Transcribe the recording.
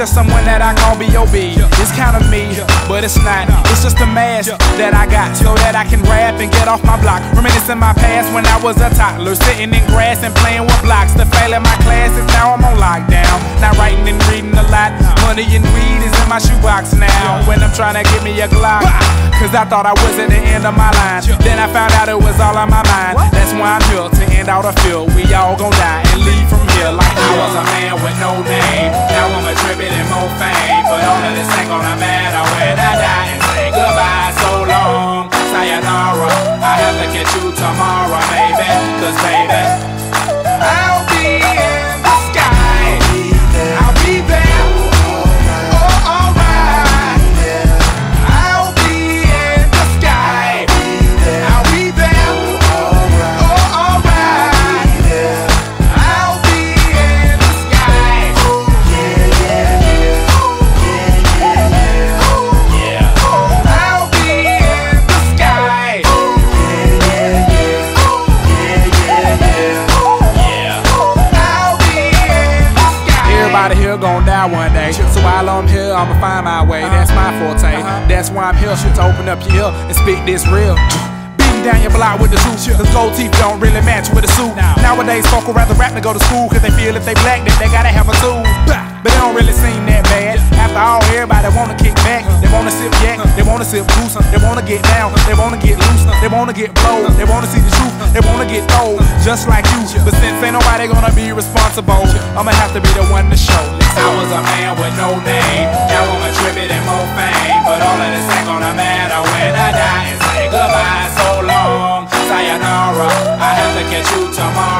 just someone that I call B.O.B. It's kind of me, but it's not. It's just a mask that I got so that I can rap and get off my block. Reminiscing my past when I was a toddler, sitting in grass and playing with blocks. The fail in my classes, now I'm on lockdown. Not writing and reading a lot. Money and weed is in my shoebox now. When I'm trying to get me a Glock, cause I thought I was at the end of my line. Then I found out it was all on my mind. That's why I'm here to end out a field. We all gon' die and leave from Everybody here gon' die one day. So while I'm here, I'ma find my way. Uh-huh. That's my forte. Uh-huh. That's why I'm here. To open up your ear and speak this real. Beating down your block with the truth. Cause gold teeth don't really match with a suit. Nowadays, folk would rather rap than go to school. Cause they feel if they black, that they gotta have a tool. But it don't really seem that bad. After all, everybody wanna kick back. Uh-huh. They wanna sip yak, they wanna sip goose. They wanna get down, they wanna get loose. They wanna get blowed, they wanna see the truth. They wanna get told, just like you. But since ain't nobody gonna be responsible, I'ma have to be the one to show. I was a man with no name. Now I'm a tribute and more fame. But all of this ain't gonna matter when I die and say goodbye so long. Sayonara, I have to catch you tomorrow,